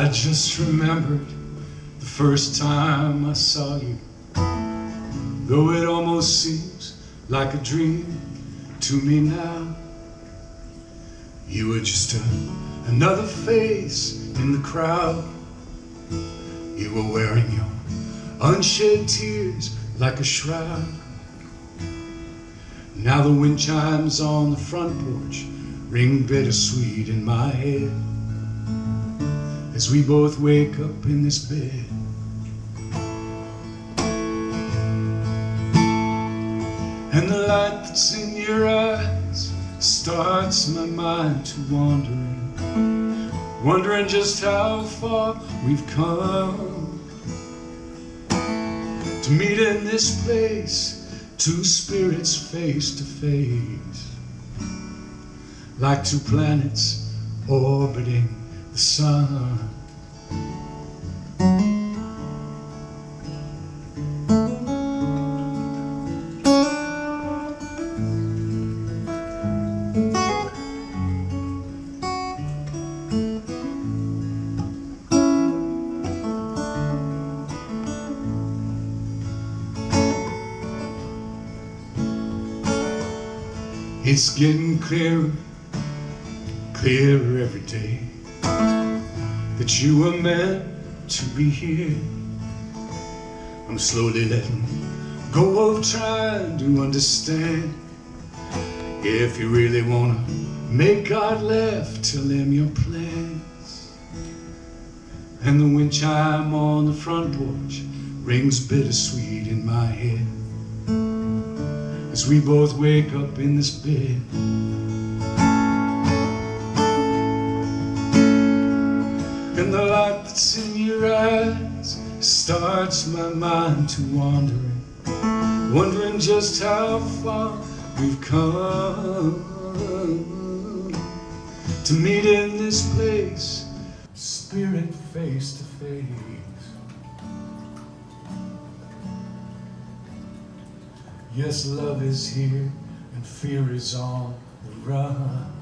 I just remembered the first time I saw you. Though it almost seems like a dream to me now. You were just a, another face in the crowd. You were wearing your unshed tears like a shroud. Now the wind chimes on the front porch ring bittersweet in my head as we both wake up in this bed. And the light that's in your eyes starts my mind to wandering, wondering just how far we've come to meet in this place, two spirits face to face, like two planets orbiting the sun. It's getting clearer, clearer every day that you were meant to be here. I'm slowly letting go of trying to understand. If you really wanna make God laugh, tell him your plans. And the wind chime on the front porch rings bittersweet in my head as we both wake up in this bed. In your eyes starts my mind to wandering, wondering just how far we've come to meet in this place, spirit face to face. Yes, love is here and fear is on the run.